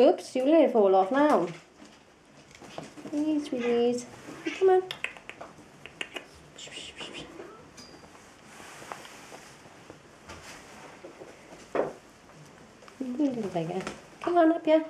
Oops, you let it fall off now. Please, sweeties. Little bigger. Come on up here.